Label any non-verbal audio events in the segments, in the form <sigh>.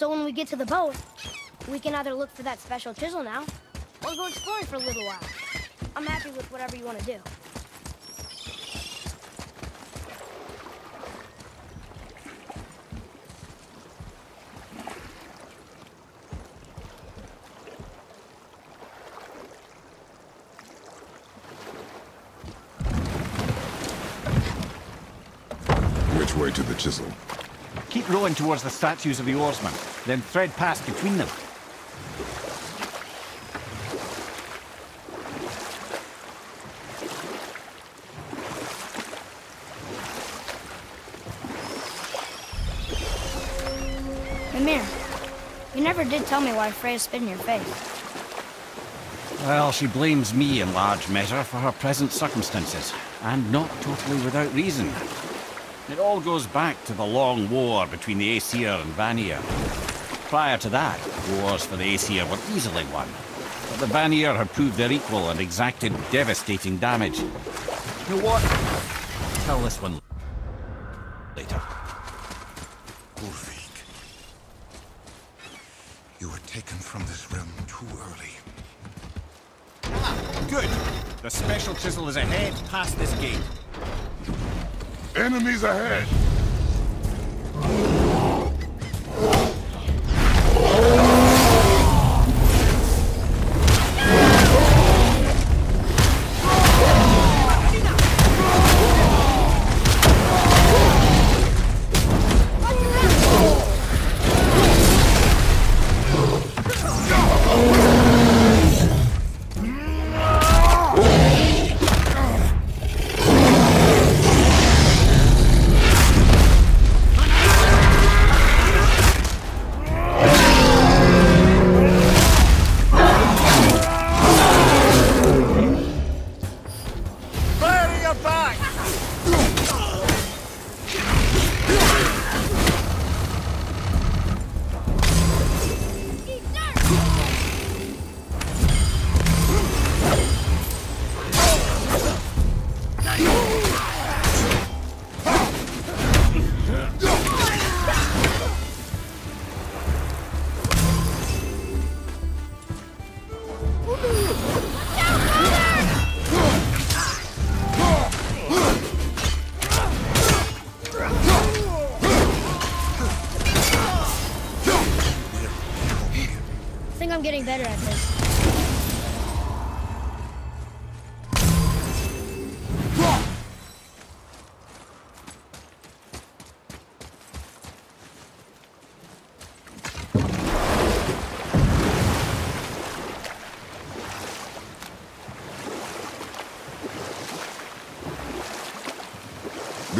So when we get to the boat, we can either look for that special chisel now, or go exploring for a little while. I'm happy with whatever you want to do. Which way to the chisel? Keep rowing towards the statues of the oarsmen, then thread past between them. Mimir, you never did tell me why Freya spit in your face. Well, she blames me in large measure for her present circumstances, and not totally without reason. It all goes back to the long war between the Aesir and Vanir. Prior to that, wars for the Aesir were easily won. But the Vanir had proved their equal and exacted devastating damage. You know what? Tell this one later. Ulvik. You were taken from this realm too early. Ah, Good. The special chisel is ahead past this gate. Enemies ahead!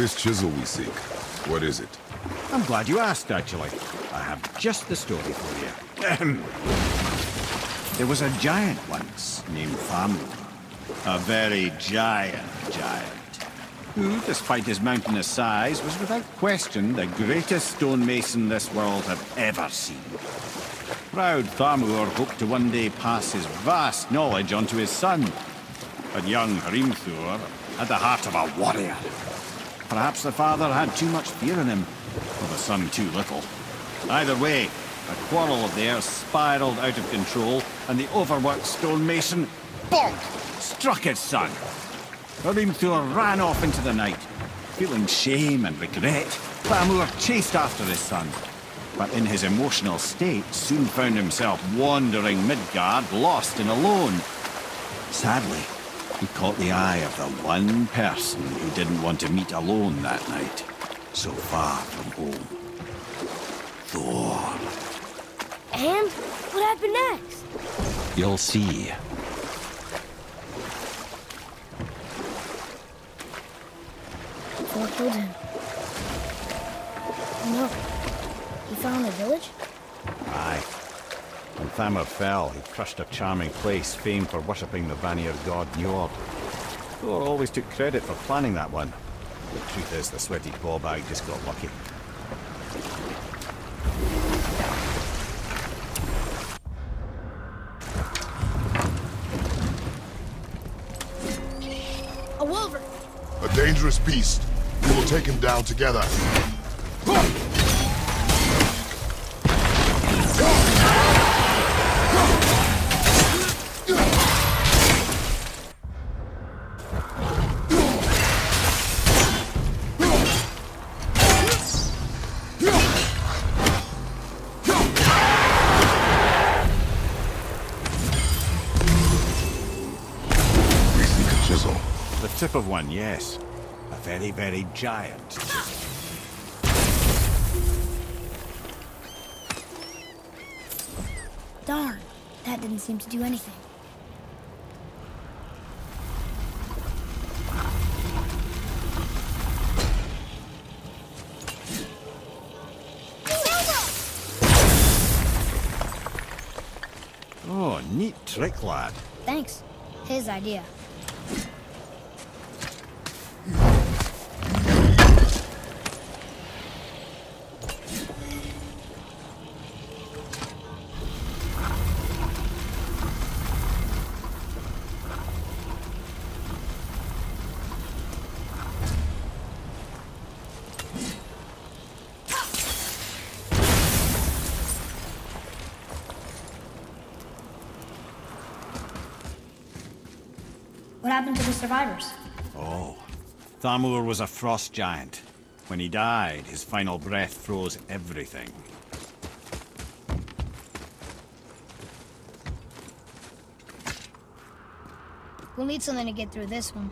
This chisel we seek, what is it? I'm glad you asked, actually. I have just the story for you. There was a giant once named Thamur. A very giant giant. Who, despite his mountainous size, was without question the greatest stonemason this world had ever seen. Proud Thamur hoped to one day pass his vast knowledge on to his son. But young Hrimthur had the heart of a warrior. Perhaps the father had too much fear in him, or the son too little. Either way, a quarrel of theirs spiraled out of control, and the overworked stonemason, bonk, struck his son. Hrimthur ran off into the night. Feeling shame and regret, Thamur chased after his son. But in his emotional state, soon found himself wandering Midgard, lost and alone. Sadly, he caught the eye of the one person who didn't want to meet alone that night, so far from home. Thor. And what happened next? You'll see. Thor killed him. No. He found the village? Aye. When Thamur fell, he crushed a charming place famed for worshipping the Vanir god Njord. Thor always took credit for planning that one. The truth is, the sweaty ballbag just got lucky. A Wulver! A dangerous beast. We will take him down together. Of one, yes. A very, very giant. Darn, that didn't seem to do anything. Oh, neat trick, lad. Thanks. His idea. Happened to the survivors? Oh, Thamur was a frost giant. When he died, his final breath froze everything. We'll need something to get through this one.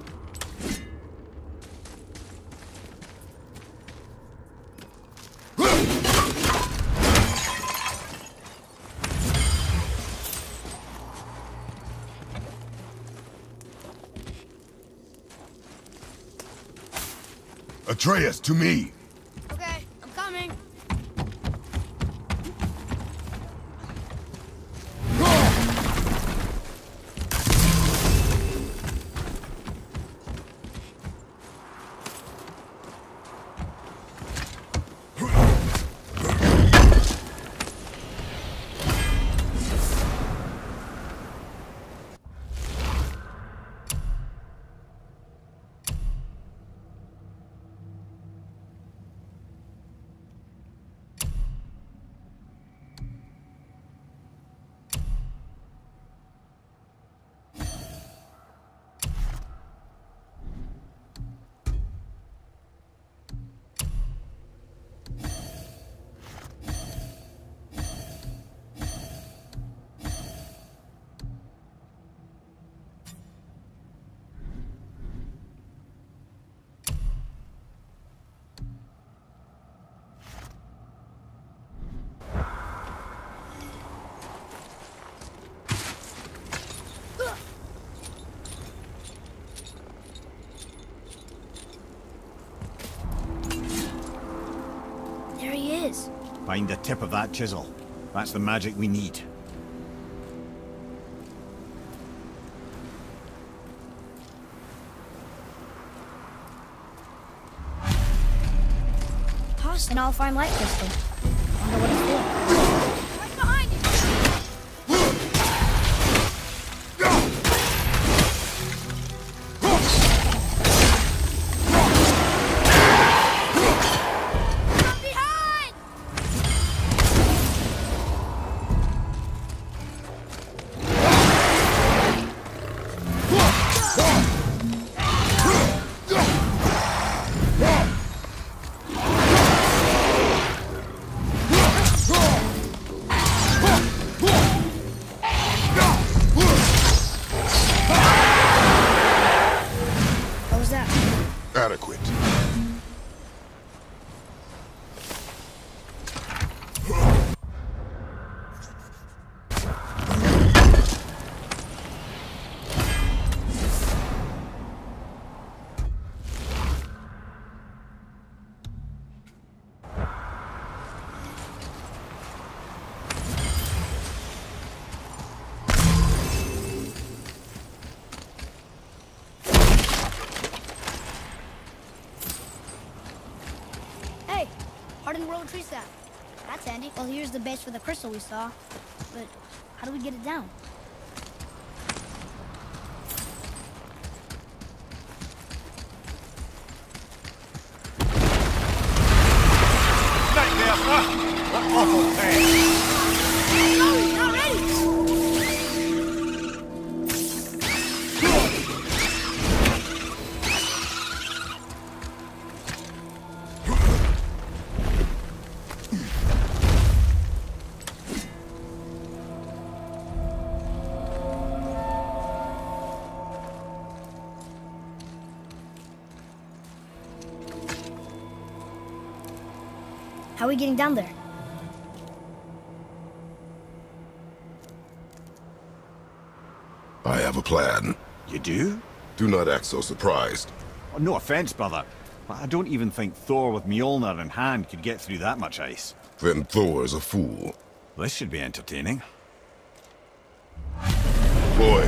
Atreus, to me! Find the tip of that chisel. That's the magic we need. Toss an Alfheim light crystal. Wonder what it's for. Well, here's the base for the crystal we saw. But how do we get it down? How are we getting down there? I have a plan. You do? Do not act so surprised. Oh, no offense, brother, but I don't even think Thor with Mjolnir in hand could get through that much ice. Then Thor is a fool. This should be entertaining. Boy,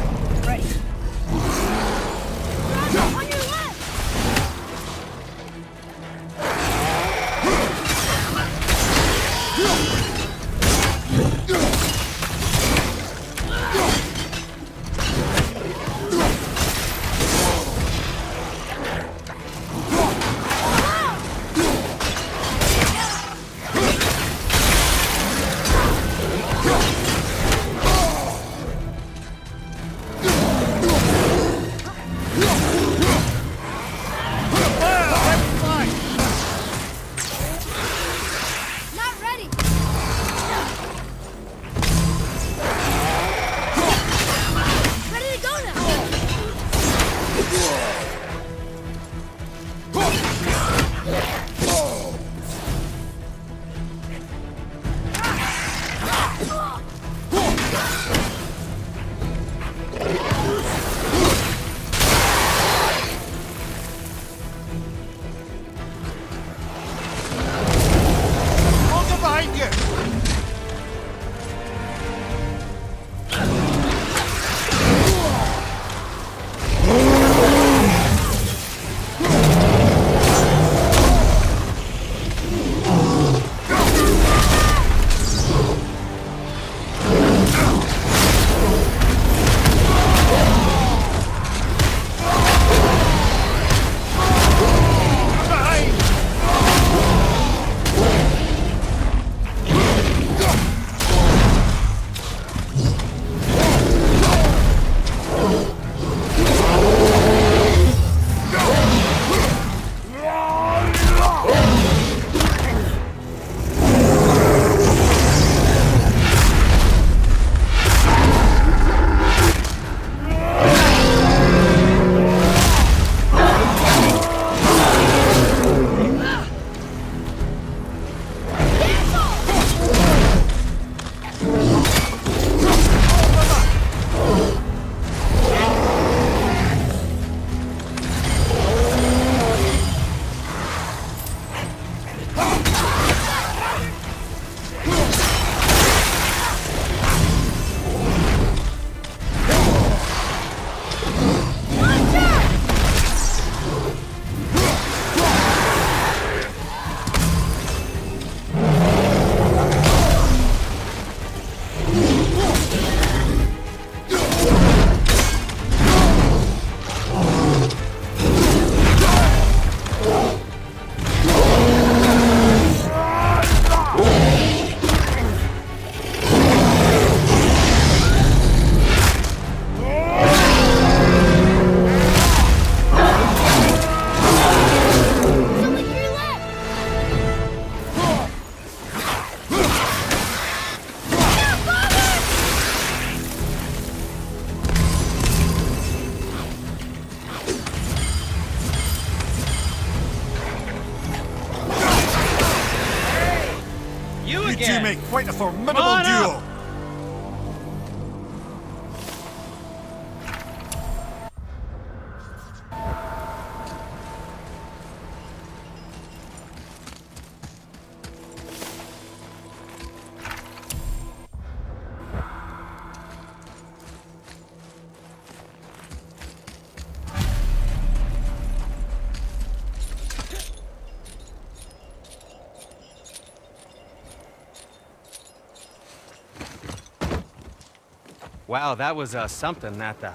Wow, that was uh, something, that the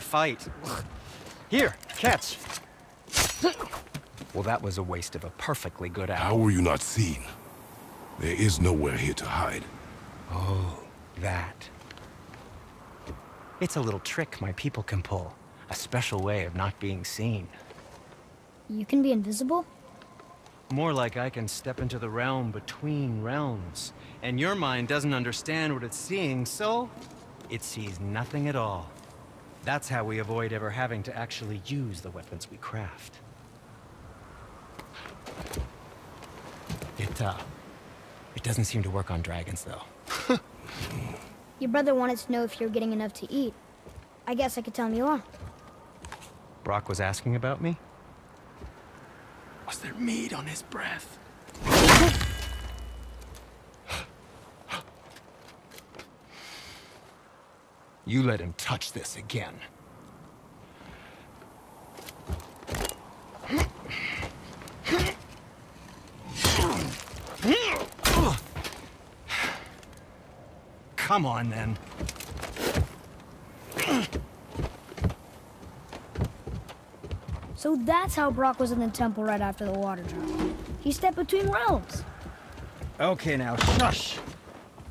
fight. Here, catch. Well, that was a waste of a perfectly good How were you not seen? There is nowhere here to hide. Oh, that. It's a little trick my people can pull. A special way of not being seen. You can be invisible? More like I can step into the realm between realms. And your mind doesn't understand what it's seeing, so it sees nothing at all. That's how we avoid ever having to actually use the weapons we craft. It, uh, it doesn't seem to work on dragons, though. <laughs> Your brother wanted to know if you're getting enough to eat. I guess I could tell him you are. Brok was asking about me? Was there meat on his breath? You let him touch this again. Come on, then. So that's how Brok was in the temple right after the water drop. He stepped between realms. Okay, now, shush!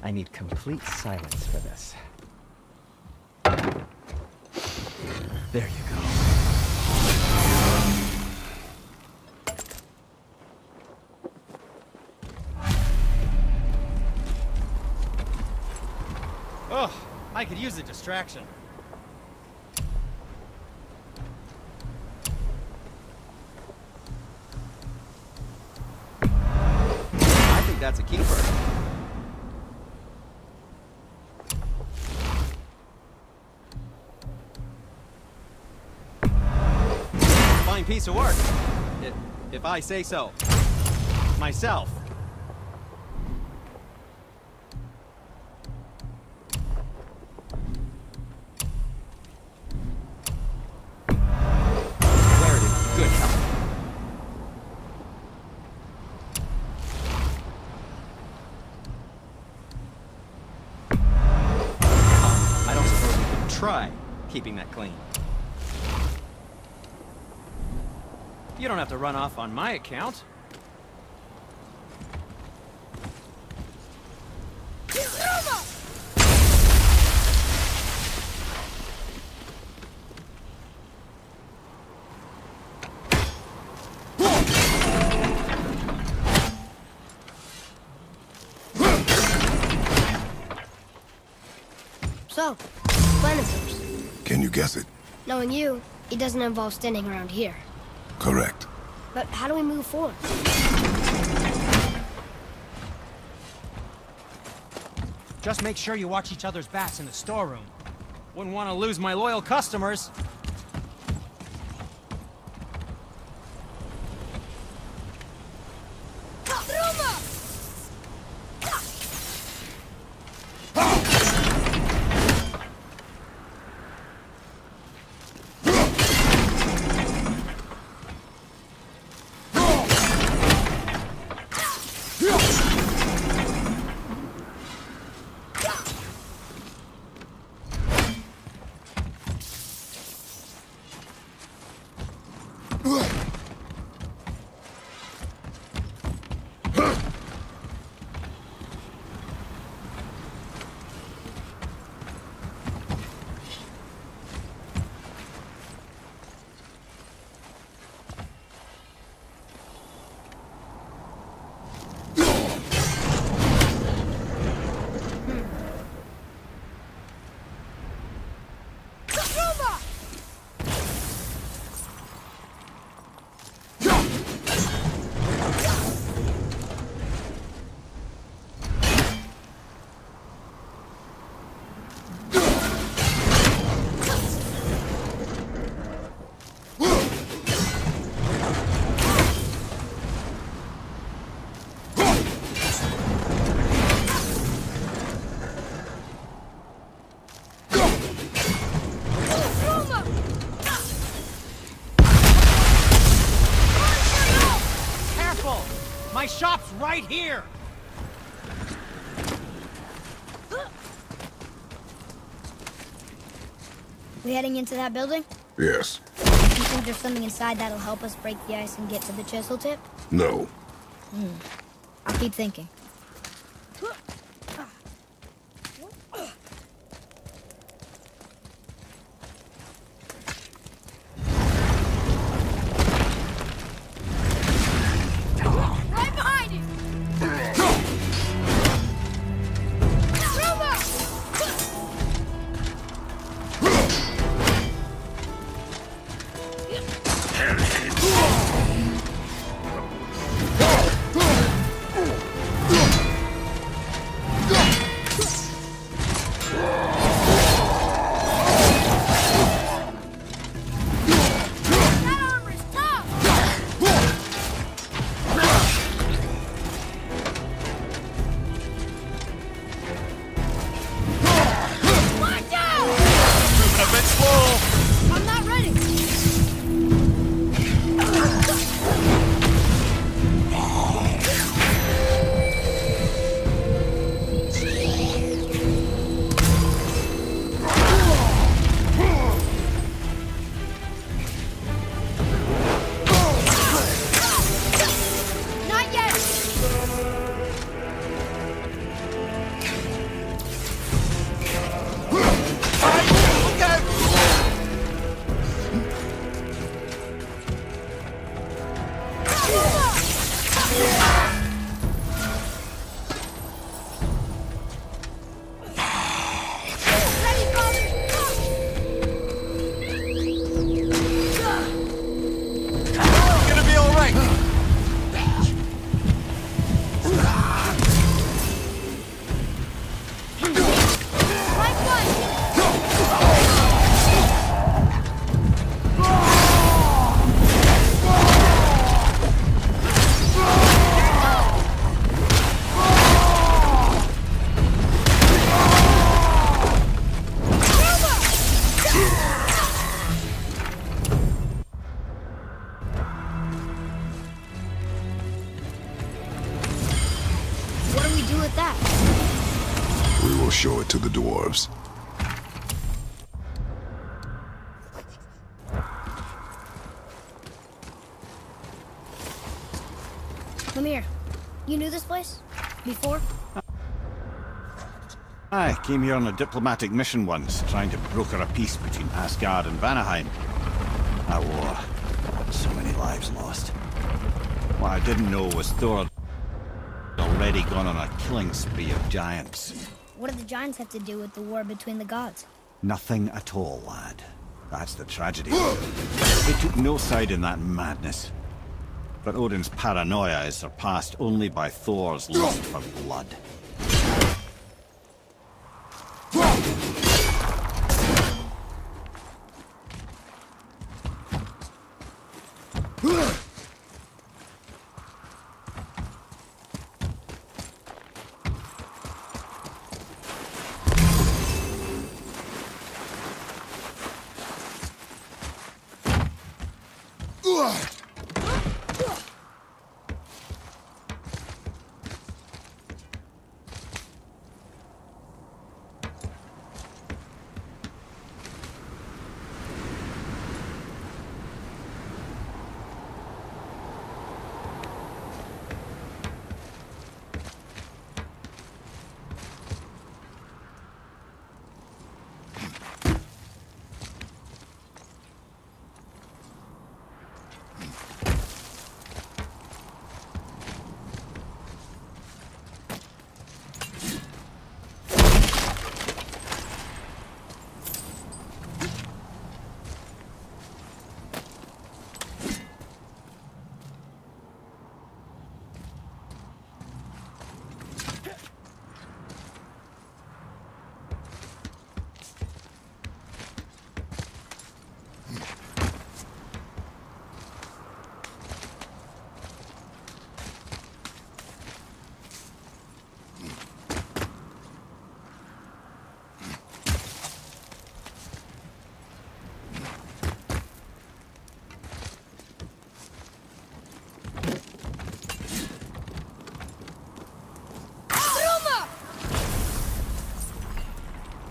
I need complete silence for this. There you go. Oh, I could use a distraction. That's a keeper. Fine piece of work. If, if I say so. Myself. Keeping that clean. You don't have to run off on my account. So. Can you guess it? Knowing you, it doesn't involve standing around here. Correct. But how do we move forward? Just make sure you watch each other's backs in the storeroom. Wouldn't want to lose my loyal customers. Heading into that building? Yes. You think there's something inside that'll help us break the ice and get to the chisel tip? No. Hmm. I'll keep thinking. You knew this place? Before? I came here on a diplomatic mission once, trying to broker a peace between Asgard and Vanaheim. A war. So many lives lost. What I didn't know was Thor had already gone on a killing spree of giants. What do the giants have to do with the war between the gods? Nothing at all, lad. That's the tragedy. they took no side in that madness. But Odin's paranoia is surpassed only by Thor's lust for blood.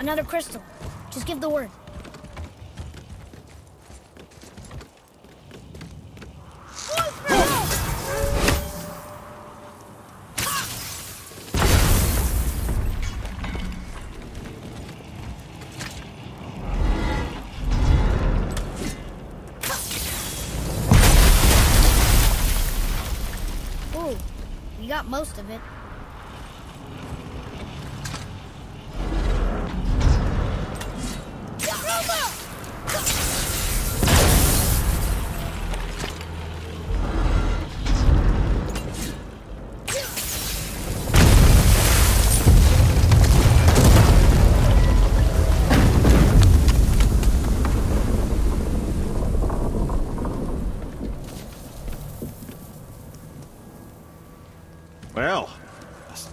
Another crystal. Just give the word. You got most of it.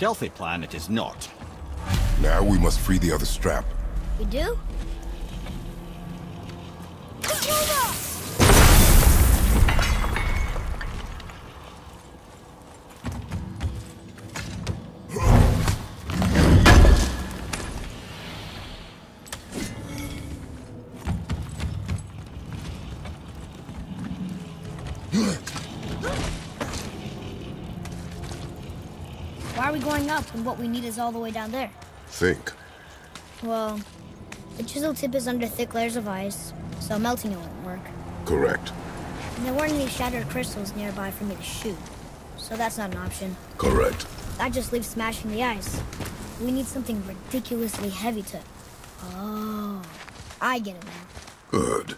Stealthy plan it is not. Now we must free the other strap. We do? When what we need is all the way down there? Think. Well, the chisel tip is under thick layers of ice, so melting it won't work. Correct. And there weren't any shattered crystals nearby for me to shoot, so that's not an option. Correct. That just leaves smashing the ice. We need something ridiculously heavy to... Oh, I get it now. Good.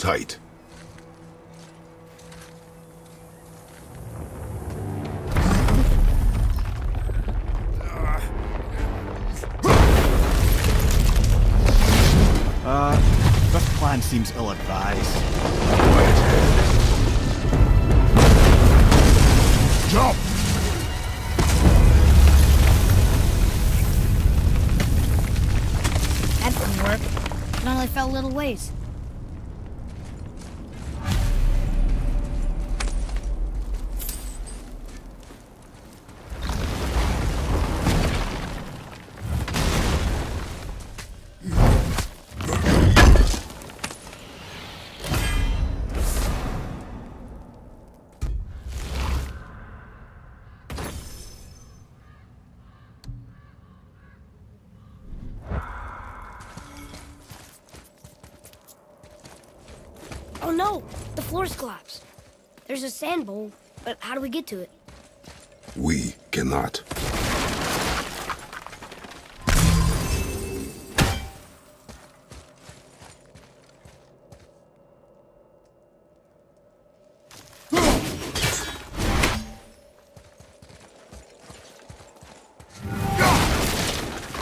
Tight. Uh, this plan seems ill-advised. Quiet. Jump! That didn't work. It only fell a little ways. There's a sand bowl, but how do we get to it? We cannot.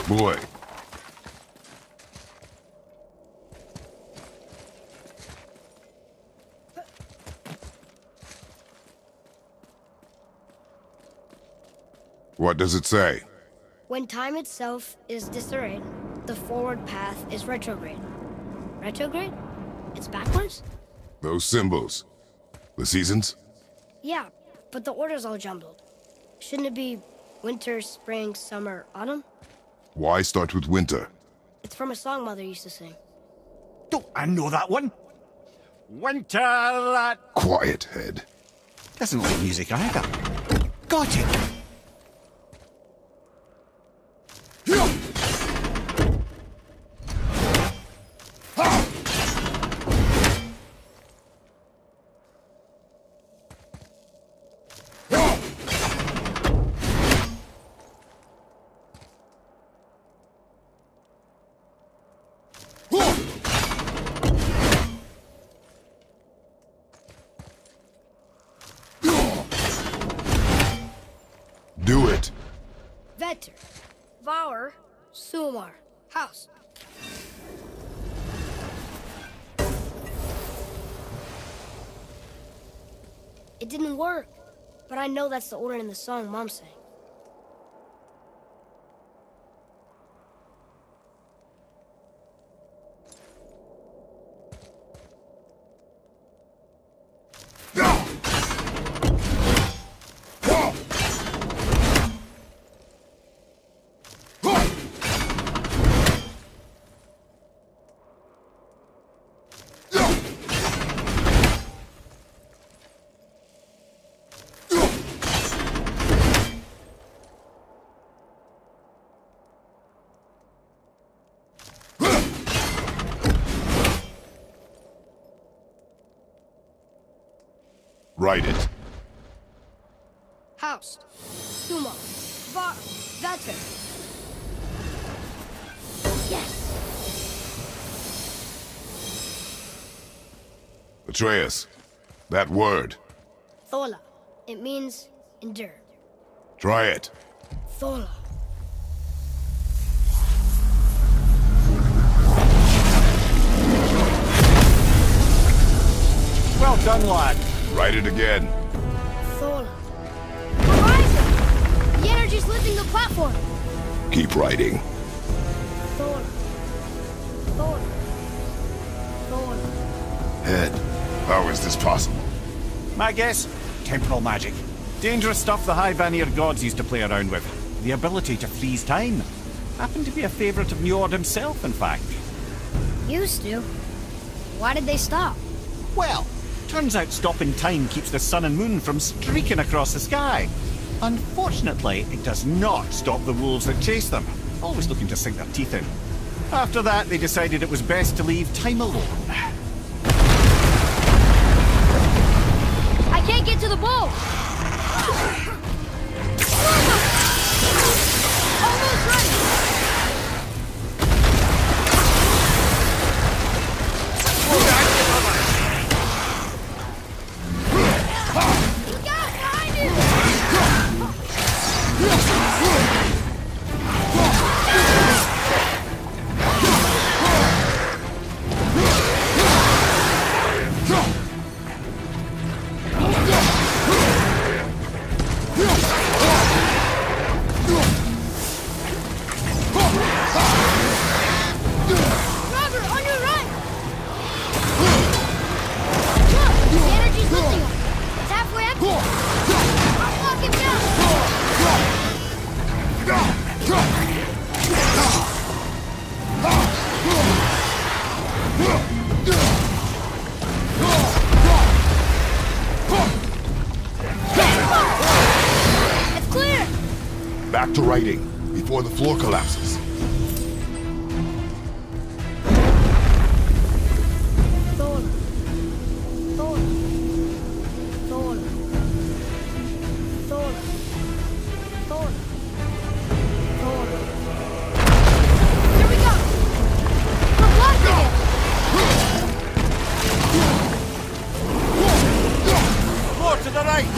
Boy, what does it say? When time itself is disarrayed, the forward path is retrograde. Retrograde? It's backwards? Those symbols. The seasons? Yeah, but the order's all jumbled. Shouldn't it be winter, spring, summer, autumn? Why start with winter? It's from a song Mother used to sing. Don't I know that one? Winter that Quiet head. doesn't like music either. Got it. Do it. Vetr, Var, Sumar, Haust. It didn't work, but I know that's the order in the song Mom sang. Write it. Haust, Sumar, Var, Vetr. Yes! Atreus. That word. Thola. It means endure. Try it. Thola. Well done, lad. Write it again. Thola. Horizon! The energy's lifting the platform! Keep writing. Thola. Thola. Thola. Head. How is this possible? My guess? Temporal magic. Dangerous stuff the High Vanir gods used to play around with. The ability to freeze time. Happened to be a favourite of Njord himself, in fact. Used to. Why did they stop? Well, turns out stopping time keeps the sun and moon from streaking across the sky. Unfortunately, it does not stop the wolves that chase them, always looking to sink their teeth in. After that, they decided it was best to leave time alone. I can't get to the bowl! Back to writing before the floor collapses. Thor. Thor. Thor. Thor. Thor. Thor. Here we go! We're blasting it! More to the right!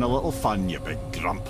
Having a little fun, you big grump.